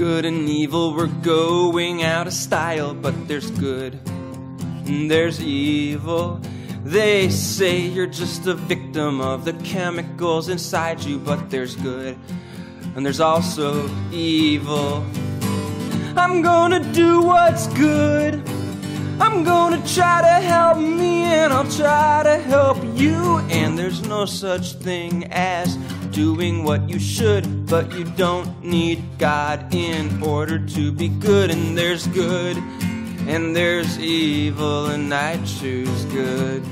Good and evil were going out of style, but there's good and there's evil. They say you're just a victim of the chemicals inside you, but there's good and there's also evil. I'm gonna do what's good. I'm gonna try to help me and I'll try to help you. And there's no such thing as doing what you should, but you don't need God in order to be good. And there's good and there's evil, and I choose good.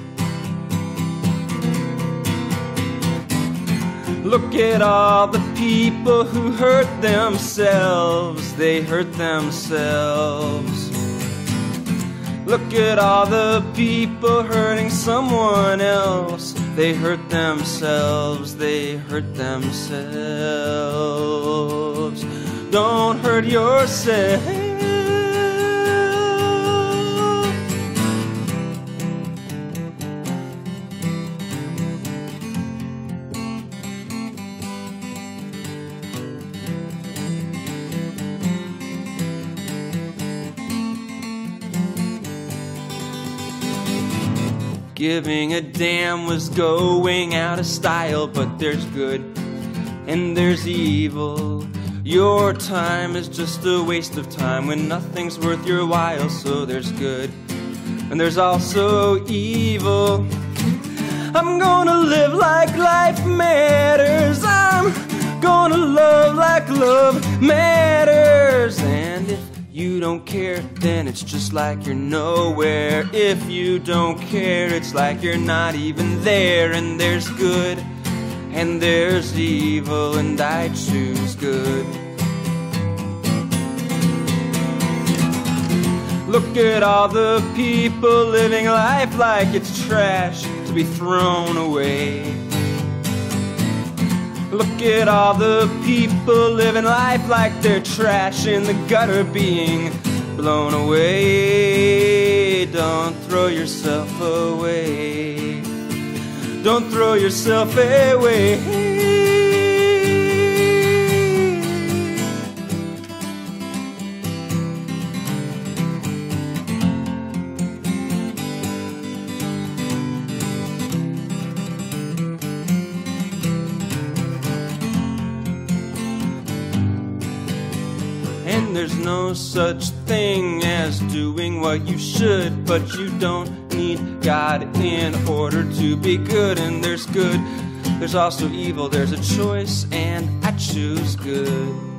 Look at all the people who hurt themselves, they hurt themselves. Look at all the people hurting someone else. They hurt themselves, they hurt themselves. Don't hurt yourself. Giving a damn was going out of style, but there's good and there's evil. Your time is just a waste of time when nothing's worth your while, so there's good and there's also evil. I'm gonna live like life matters. I'm gonna love like love matters. You don't care, then it's just like you're nowhere. If you don't care, it's like you're not even there. And there's good and there's evil, and I choose good. Look at all the people living life like it's trash to be thrown away. Look at all the people living life like they're trash in the gutter being blown away. Don't throw yourself away. Don't throw yourself away. And there's no such thing as doing what you should, but you don't need God in order to be good. And there's good, there's also evil, there's a choice, and I choose good.